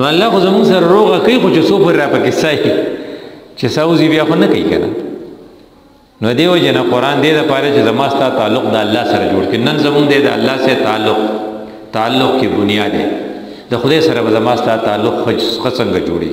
نو الله خو زموږ سره روغه کوي خو چې څو پر را پکې سای چې ساوزي بیا خو نه کوي کنه نو دیو جن قرآن دې د پاره چې زما ستا تعلق د الله سره جوړ کړي نن زموږ دې د الله سره تعلق تعلق کې بنیاد دی د خدای سره به زما ستا تعلق خج څنګه جوړي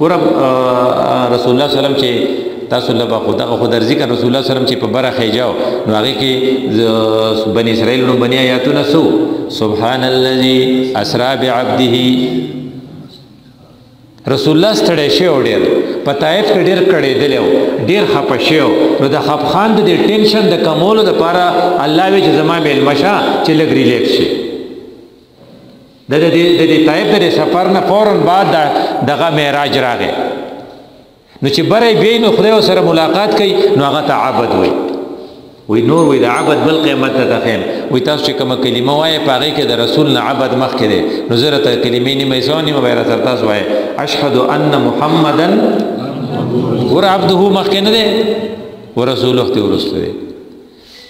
ګور رسول الله سلام چې تاسو لبا خدا خو در ذکر رسول الله سلام چې په بره خېجاو نو هغه کې بنی اسرائیل نو بنی آیاتونه سو سبحان الذي اسرا بعبده رسول الله ستړی شي او ډیر په طائف کې ډیر کړي دی له ډیر خپ شي او نو د خپ خان د ټینشن د کمولو لپاره الله وی چې زما به المشا چې لګری لیک شي د دې د دې طائف د سفر نه فورا بعد دغه معراج راغی نو چې بره بیا نو خدای سره ملاقات کوي نو هغه ته عبد وي وی نور وی د عبد بل قیمت ته خیم وی تاسو چې کومه کلمه وایې پاغه کې د رسول نه عبد مخ کې دی نو زره ته کلمې نه مې ځونی مې وایره تر تاسو وایې اشهد ان محمدن ور عبده مخ کې نه دی ورسوله ته ورسته دی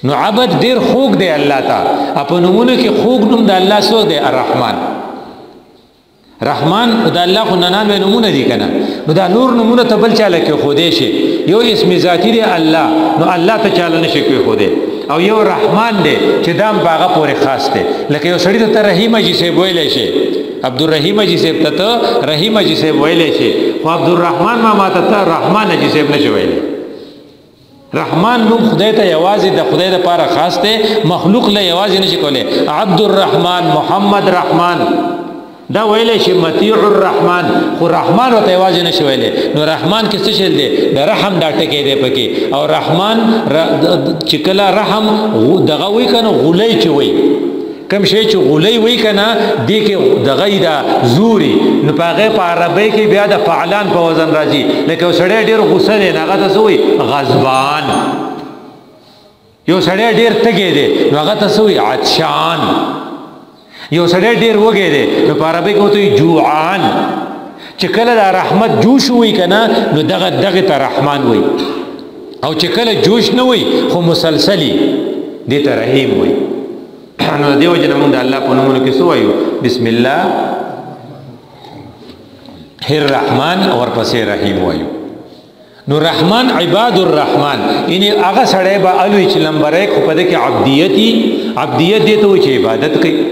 نو عبد ډیر خوږ دی الله ته په نومونو کې خوږ نوم د الله سو دی الرحمن رحمان او د الله خو ننان مې نمونه دي کنه نو دا نور نمونه ته بل چاله کې خو دې شي یو اسم ذاتی دی الله نو الله ته چاله نشي کې خو دې او یو رحمان دی چې دام باغه پورې خاص دی لکه یو سړی ته رحیم جی سه ویل شي عبدالرحیم جی سه ته رحیم جی سه ویل شي خو عبدالرحمن ما ما ته رحمان جی سه نشي ویل رحمان نوم خدای ته یوازې د خدای لپاره خاص دی مخلوق له یوازې نشي کولای عبد الرحمن محمد رحمان دا ویلې چې مطیع الرحمن خو رحمان ته یوازې نشي ویلې نو رحمان کې څه شل دی د رحم دا ټکی دی پکې او رحمان چې کله رحم دغه وی کنه غولې چې وی کم شی چې غولې وای کنه دې کې دغه دا زوري نو پاغه په عربی کې بیا د فعلان په وزن راځي لکه سړی ډیر غوسه دی هغه ته سوې غضبان یو سړی ډیر تګې دی نو هغه ته سوې عطشان یو سړی ډیر وګې دی نو په عربی کې وته جوعان چې کله د رحمت جوش وای کنه نو دغه دغه ته رحمان وای او چې کله جوش نه وای خو مسلسلی دې ته رحیم وای نو دیو جن موږ د الله په نومونو کې سوایو بسم الله هر رحمان او ورپسې رحیم وایو نو رحمان عباد الرحمن ان هغه سړی به الوی چې نمبر 1 په دې کې عبدیتی عبدیت دې ته چې عبادت کوي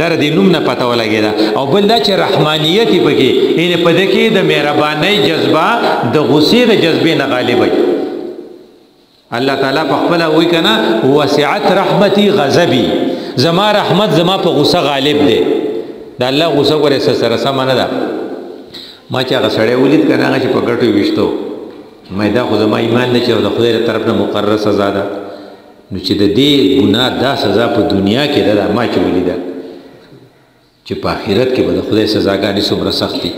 در دې نوم نه پته ولګی دا او بل دا چې رحمانیت پکې ان په دې کې د مهرباني جذبه د غصې د جذبې نه غالب وي الله تعالی په خپل وای کنه وسعت رحمتي غضبي زما رحمت زما په غصه غالب دی دا الله غصه غره سره سم نه ده ما چې هغه سړی ولید کنه هغه چې په ګټو وشتو مې دا خو زما ایمان نه چې د خدای تر طرف نه مقرره سزا ده نو چې د دې ګناه دا سزا په دنیا کې ده ما چې ولیده چې په اخرت کې به د خدای سزاګانې څومره سخت دي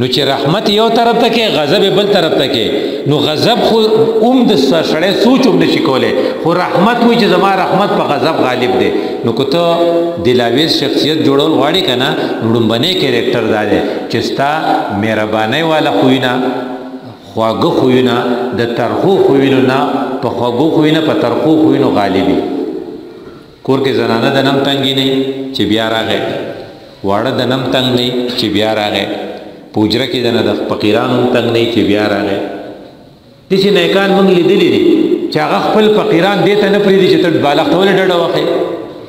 نو چې رحمت یو طرف ته کې غضب بل طرف ته کې نو غضب خو اوم د سړی سوچ هم نشي کولای خو رحمت وي چې زما رحمت په غضب غالب دی نو کو ته دلاویز شخصیت جوړول غواړي کنه لومبنه کریکټر دا دی چې ستا مهرباني والا خوینه خواږه خوینه د ترخو خوینه نه په خواږه خوینه په ترخو خوینه غالبي کور کې زنانه د نم تنګي نه چې بیا راغی واړه د نم تنګ نه چې بیا راغی پوجره کې د نه د فقیرانو تنګ نه چې بیا راغی د چې نیکان موږ لیدلې دي چې هغه خپل فقیران دې ته نه پریدي چې تر بالغ ته ولې ډډه وخی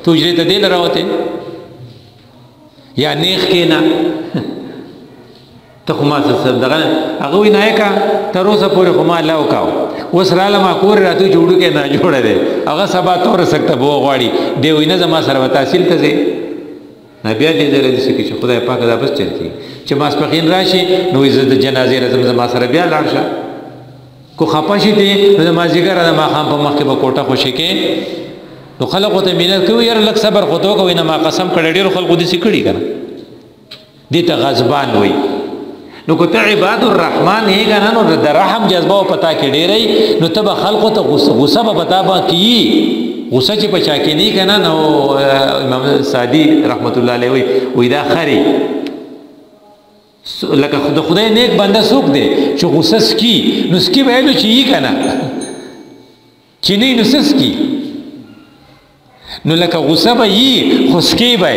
توجره ته دې لراوته یا نیخ کې نه ته خو ما څه دغه هغه وی نه کا تر اوسه پورې خو ما لاو کاو اوس را لما کور راته جوړو کې نه جوړ دی هغه سبا تور سکته بو غواړي دی وینه زما سره تحصیل ته ځي بیا دې زره دې سکه چې خدای پاک دا بس چلتي چې ما سپخین راشي نو عزت د جنازې رزم زما سره بیا لاړ شه کو خپاشي دې نو ما زیګر نه ما خام په مخ کې به کوټه خوشې کې نو خلکو ته مینه کوي یار لک صبر خو تو کوي نه ما قسم کړی ډیر خلکو دې سکړي کنه دي ته غضبان وي نو کو ته عباد الرحمن یې غنا نو د رحم جذبه او پتا کې ډېرې نو ته به خلکو ته غصه غصه به پتا به کی غصه چې پچا کې نه غنا نو امام سادی رحمت الله علیه وي وې دا خري لکه خود خدای نیک بنده سوک دی چې غصه سکی نو سکی به نو چی کنه چې نه نو سس کی نو لکه غصه به یي خو سکی به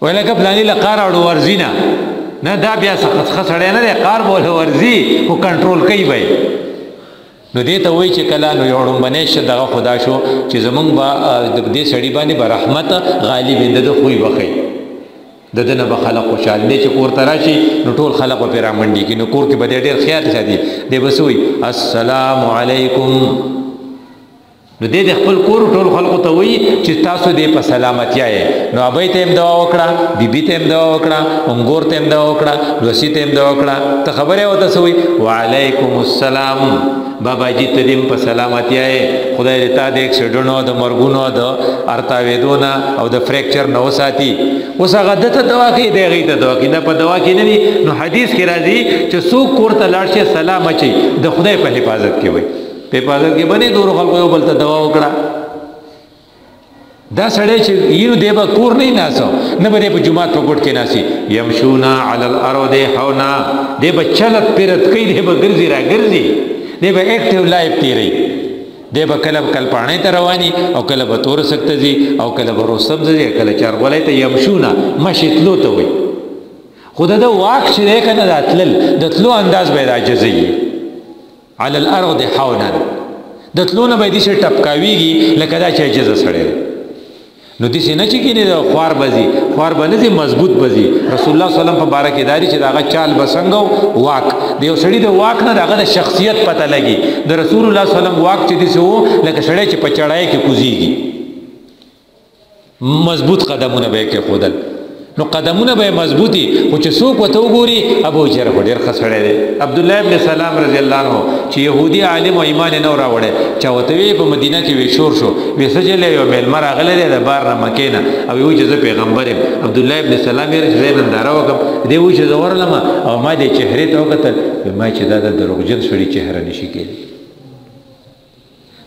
وای لکه پلاني له قار اړو ورځي نه نه دا بیا سخت خسړی نه دی قار به له ورځي خو کنټرول کوي به نو دې ته وایي چې کله نو یو ړومبنی شه دغه خدا شو چې زمونږ به د دې سړي باندې به رحمت غالب د خوی بخی د دنه به خلک خوشاله دي چې کور ته راشي نو ټول خلک به را منډي کې نو کور کې به ډېر خیال ساتي دی به سوی السلام علیکم نو دې د خپل کور ټول خلکو ته وایي چې تاسو دې په سلامتی یې نو ابي ته هم دعا وکړه بیبي ته هم دعا وکړه انګور ته هم دعا وکړه لوسی ته هم دعا وکړه ته خبره وته سوی وعلیکم السلام بابا جی ته دیم په سلامتی آئے خدای دې تا د اکسیډنو د مرګونو د ارتاویدو نه او د فریکچر نه وساتي اوس هغه د ته دوا کې دی غي ته دوا کې نه په دوا کې نه دي نو حدیث کې راځي چې څوک کوړه لاړ شي سلام اچي د خدای په حفاظت کې وي په حفاظت کې باندې دور خلکو یو بل ته دوا وکړه دا سړی چې یو دی به کور نه ناسو نه به په جمعه ته ګټ کې ناسي يمشونا علی الارض حونا دی به چلت پیرت کوي دی به ګرځي را ګرځي دی به اکټیو لایف تیری دی به کله کله پانه ته رواني او کله به تور سکت زی او کله به روسم زی کله چار غولای ته يمشونا مشتلو ته وي خدای دا واک چې کنه راتلل د تلو انداز به راځي علی الارض حونا د تلونه به دي چې ټپکاویږي لکه دا چې جزه سړی نو دي چې نه چې کینه د خوار بزي خوار بنځي مضبوط بزي رسول الله صلی الله علیه وسلم په باره کې داري چې داغه چال بسنګو واک د یو سړي د واک نه دغه د شخصیت پته لګي د رسول الله صلی الله علیه وسلم واک چې دي سو لکه سړی چې په چړای کې کوزيږي مضبوط قدمونه به کې خودل نو قدمونه به مضبوطي او چې څوک وته وګوري ابو جر ډېر خسړې دی عبد الله ابن سلام رضی الله عنه چې يهودي عالم او ایمان نه راوړې چا وته وی په مدینه کې وی شور شو وی سجلې یو مل مر اغله دی د بار نه مکینه او یو چې زه پیغمبر یم عبد الله ابن سلام یې زینن دارا وکم دی و چې زور لما او ما دې چهره ته وکتل ما چې دا د دروغجن سړي چهره نشي کېږي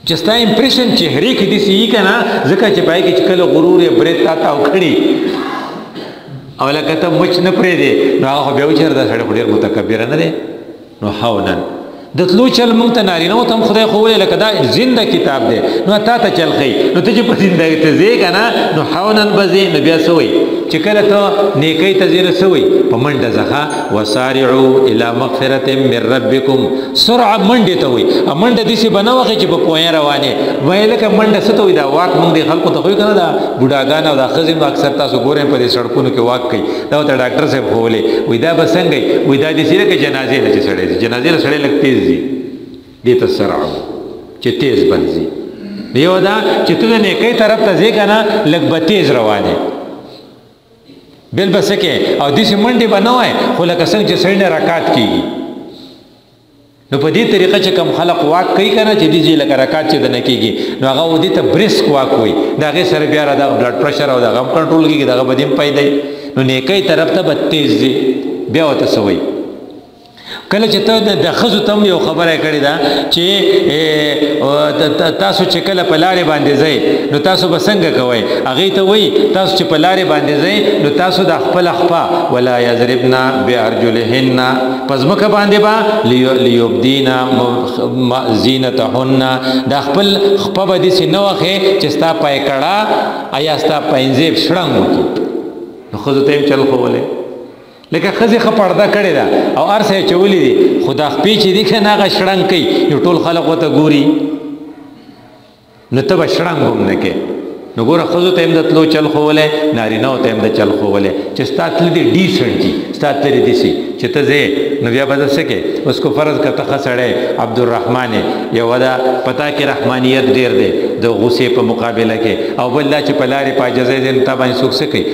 چې ستا امپریشن چهره کې دي سي کنه ځکه چې پای کې کله غرور یې برید تا تا وکړي او لکه ته مچ نه پرې دی نو هغه به وچر دا سړی ډیر متکبر نه دی نو حولا د تلو چل مونږ ته ناری نو تم خدای خو ویل لکه دا زنده کتاب دی نو تا ته چل خي نو ته چې په زنده ته زی کنه نو حولا بزی نو بیا سوی چې کله ته نیکی ته زیره سوی په منډه ځخه وسارعو الى مغفرت من ربکم سرع منډه ته وي منډه دي سي بنوخه چې په پوهه روانه وای لکه منډه څه ته وي دا واک مونږ دي خلکو ته خو کنه دا بډاګان او دا خزم اکثر تاسو ګورئ په دې سړکونو کې واک کوي دا ته ډاکټر صاحب خولې وي دا بسنګي وي دا دي سي لکه جنازې له سړې دي جنازې له سړې لګ تیز دي دي ته سرع چې تیز بنځي یو دا چې ته نه کوي طرف ته ځې کنه لګ به تیز روانه بل بس کې او د سې منډه بنوي خو لکه څنګه چې سړی نه رکعت کیږي نو په دې طریقه چې کم خلق واک کوي کنه چې دې لکه رکعت چې د نه کیږي نو هغه ودی ته بریسک واک وي دا غي سره بیا را د بلډ پرشر او د غم کنټرول کیږي دا بدیم پیدا نو نیکي طرف ته به تیز دی بیا وته سوي کله چې ته د خزو تم یو خبره کړې ده چې تاسو چې کله په لارې باندې ځئ نو تاسو به څنګه کوئ هغه ته وایي تاسو چې په لارې باندې ځئ نو تاسو د خپل خپا ولا یضربنا بارجلهن پس مکه باندې با لیوبدینا زینتهن د خپل خپا به دې سنوخه چې ستا پای کړه آیا ستا پنځه شړنګ وکړي نو خزو ته چل خو ولې لکه خزه خ پرده کړی دا او ارسه چولې دي خدا خپې چې دي کنه غ شړنګ کوي یو ټول خلق وته ګوري نو ته بشړنګ هم نه کې نو ګوره خزو ته هم د تلو چل خوولې نارینه ته هم د چل خوولې چې ستا تل دي ډیسنټ دي ستا تل دي سي چې ته زه نو بیا بدل سکے اس کو فرض کا تخ سړې عبدالرحمن یو دا پتا کې رحمانیت ډیر دی د غصې په مقابله کې او بل چې پلارې پاجزې دین تبا سوک سکے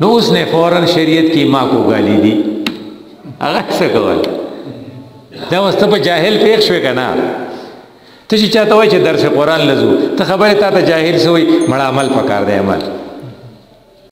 نو اوس نه فورن شریعت کې ما کو غالي دي هغه څه کوي دا وسته په جاهل پیښ شوې کنه ته چې چاته وای چې درس قران لزو ته خبره تا ته جاهل سوی مړ عمل پکار دی عمل